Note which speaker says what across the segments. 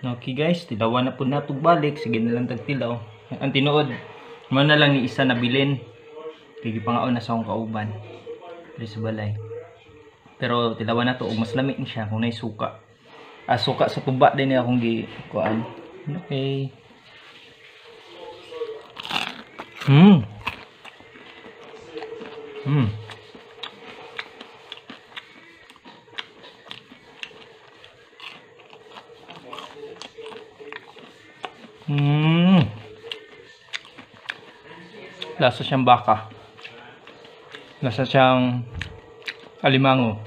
Speaker 1: Okay guys, tilawan na po nato balik. Sige na lang tagtilaw. Ang tinuod, mo na lang ni isa na bilin. Kaya pangaon na sa akong kauban. Dili sa balay. Pero tilawan na to, ug mas lamig siya kung nay suka. Ah, suka sa tuba din niya akong gi kuan. Okay. Hmm. Hmm. Hmm. Lasa siyang baka. Lasa siyang alimango.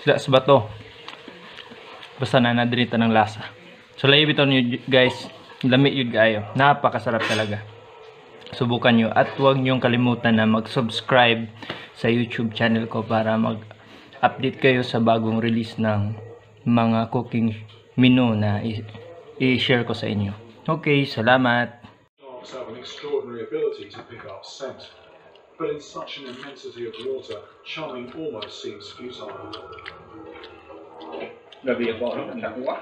Speaker 1: Sila sa bato. Basta na nadrita ng lasa. So layo bitaw niyo guys. Lami yun kayo. Napakasarap talaga. Subukan nyo. At huwag nyo kalimutan na mag-subscribe sa YouTube channel ko para mag-update kayo sa bagong release ng mga cooking menu na i-share ko sa inyo. Okay, salamat.
Speaker 2: Sharks have an extraordinary ability to pick up scent, but in such an immensity of water, charming almost seems futile.
Speaker 3: Gabi ako, ano? Ang nakuha.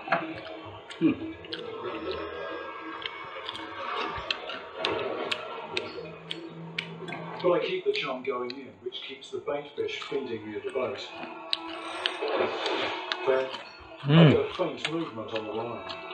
Speaker 2: But I keep the charm going in, which keeps the bait fish feeding near the boat. Then I
Speaker 1: Hmm.
Speaker 2: get a faint movement on the line.